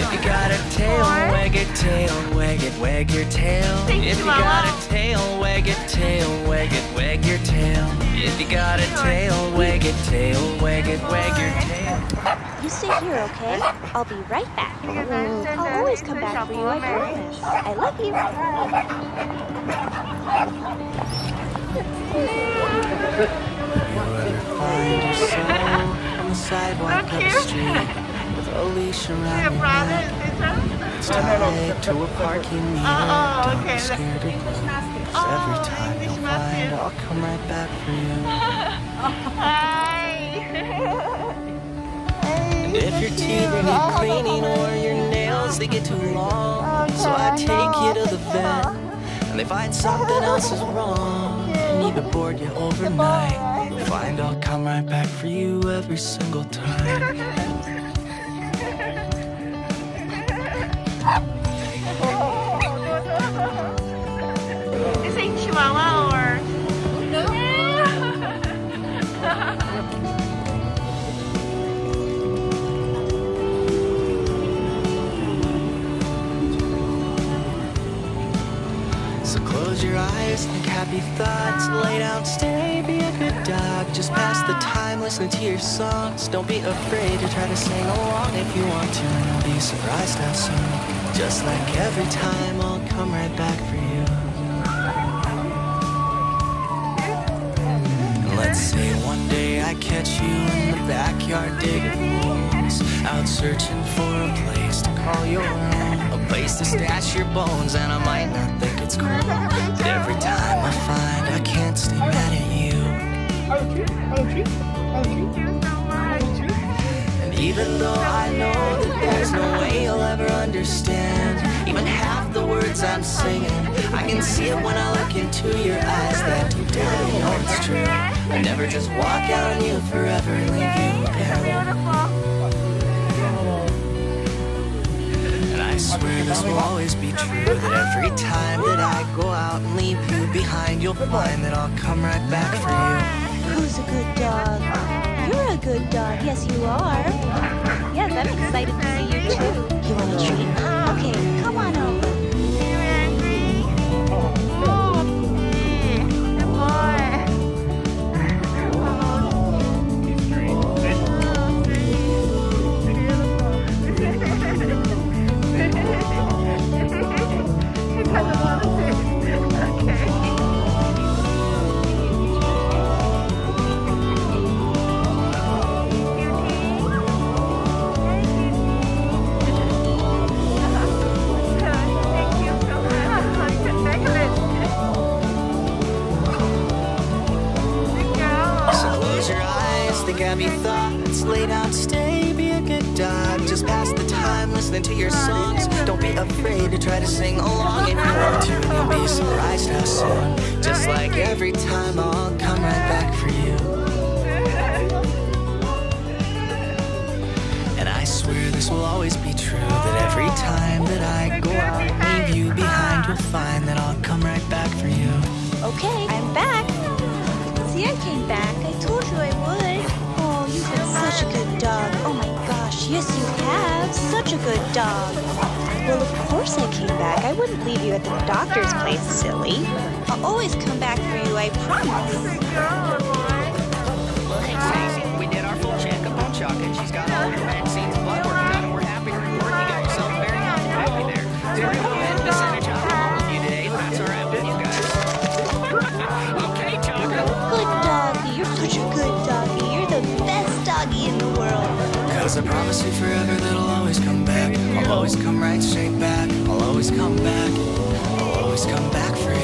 If you got a tail, wag it, tail, wag it, wag your tail. If you got a tail, wag it, tail, wag it, wag your tail. If you got a tail, wag it, tail, wag it, wag your tail. You stay here, okay? I'll be right back. I'll always come back for you, I promise. I love you. Find yourself on the sidewalk of the street with a leash around. It's tied to a parking meter. Don't be scared to go. 'cause every time you'll find I'll come right back for you. And if your teeth need cleaning or your nails they get too long, so I take you to the vet. And they find something else is wrong, and even board you overnight. Find I'll come right back for you every single time. Is close your eyes, think happy thoughts, lay down, stay, be a good dog. Just pass the time listening to your songs. Don't be afraid to try to sing along if you want to, and you'll be surprised how soon. Just like every time, I'll come right back for you. Let's say one day I catch you in the backyard digging out searching for a place to call your own, a place to stash your bones, and I might not think it's cool, but every time I find I can't stay mad at you. And even though I know that there's no way you'll ever understand even half the words I'm singing, I can see it when I look into your eyes that deep down you know it's true. I never just walk out on you forever and leave you this will always be true that every time that I go out and leave you behind, you'll find that I'll come right back for you. Who's a good dog? You're a good dog. Yes, you are. Yes, I'm excited to see you too. You want a treat? Okay, happy thoughts, lay down, stay, be a good dog. Just pass the time listening to your songs. Don't be afraid to try to sing along if you want to. You'll be surprised how soon. Just like every time, I'll come right back for you. And I swear this will always be true. That every time that I go out leave you behind, you'll find that I'll come right back for you. Okay, I'm back. See, I came back. I told you I would. Such a good dog. Oh my gosh, yes, you have. Such a good dog. Well, of course I came back. I wouldn't leave you at the doctor's place, silly. I'll always come back for you, I promise. We did our full checkup on Chuck, and she's got promise you forever that I'll always come back. I'll always come right straight back. I'll always come back. I'll always come back for you.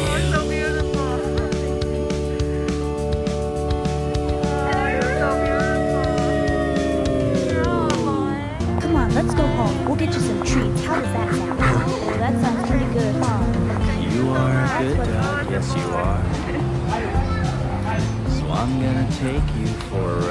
Oh, come on, let's go home. We'll get you some treats. How does that sound? Oh, that sounds pretty good, huh? You are a good dog, yes you are. So I'm gonna take you for a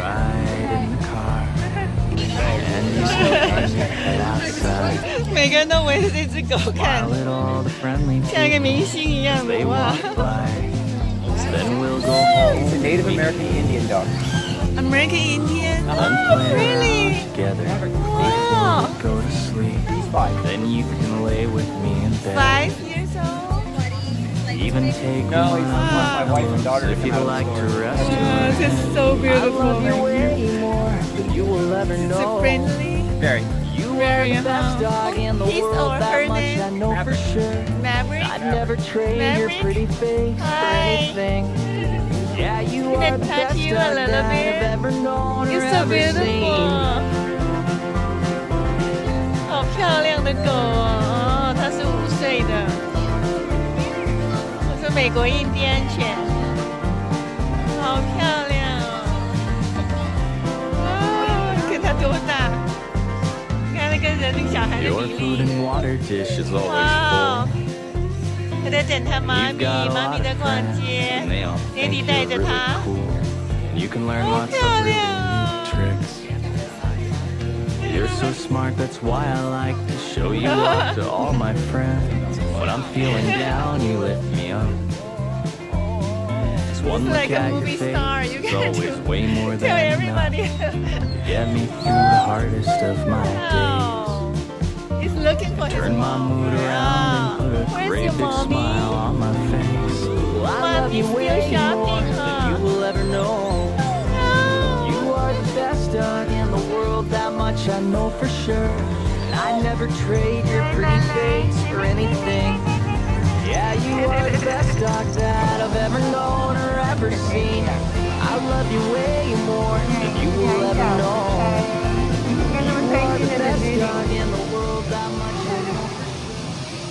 每个人都围着这只狗看 while，it all the friendly 像一个 people 明星一样 they 的哇 walk by. So then we'll go home It's a Native American Indian dog. American Indian。 and play really? around together. Wow. Go to sleep. These spots five. Then you can lay with me in bed. Five years old. Even take No, one he's of my my wife and daughter pillows to if come you'd out of like the to store. rest Oh, your this is so I beautiful. love you Thank way more than you will ever you. know. So friendly. Very. You Very are the best hum. dog in the His or world. her That much name? I know for Maverick. sure. Maverick. I'd never trade Maverick? your pretty face Hi. for anything. Yeah, you Can I are the touch best you a dog little that bit? I've ever known You're or so ever beautiful. seen. 好漂亮的狗哦！哦，它是五岁的，它是美国印第安犬， 你看那个人那个小孩的 Your 比 food 例， and water dish is always 哇哦 full.！他在等他妈 You've 咪， got a 妈 lot 咪在 of 逛 friends, 街 and，they all 爹 think 地 you're 带着 really 他， cool. You can learn 好 lots 漂 of 亮 really 哦！ tricks. You're so smart, that's why I like to show you off to all my friends. When I'm feeling down, you lift me up. One like a movie star. You gotta always do- way more Tell than everybody. get me through the hardest of my days. He's looking for Turn my mood around and put a Where's great your big mommy? smile on my face. Well, I love you way more shopping, than huh? you will ever know. You are the best dog in the world, that much I know for sure. And I'd never trade your pretty face for anything. Yeah, you are the best dog that ever seen. I love you way more than you will ever know. You are the best dog in the